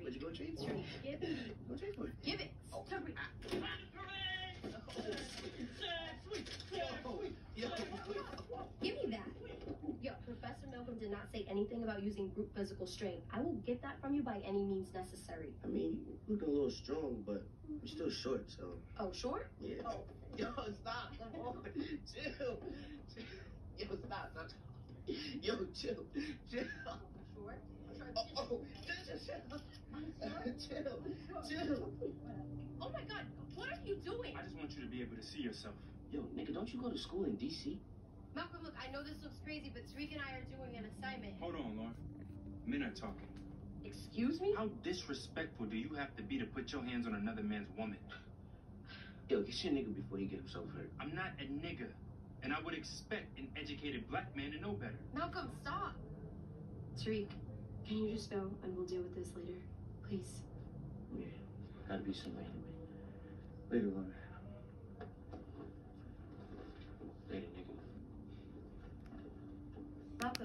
What'd you go trade for? Give it. Go trade for it. Give it. Oh. Tariq. Yo, Give me that. Yo, Professor Malcolm did not say anything about using group physical strength. I will get that from you by any means necessary. I mean, you looking a little strong, but you're still short, so Oh, short? yeah. Oh. Yo, stop. Come on. Chill. Chill. Yo, stop. stop. Yo, chill. Chill. Sure? Oh, oh. Chill, chill. Oh my god, what are you doing? I just want you to be able to see yourself. Yo, nigga, don't you go to school in D.C.? Malcolm, look, I know this looks crazy, but Tariq and I are doing an assignment. Hold on, Lauren. Men are talking. Excuse me? How disrespectful do you have to be to put your hands on another man's woman? Yo, get your nigga before he get himself hurt. I'm not a nigga, and I would expect an educated black man to know better. Malcolm, stop. Tariq, can you just go and we'll deal with this later? please. Yeah, herpes something. Later, Laura. Later, nigga. Not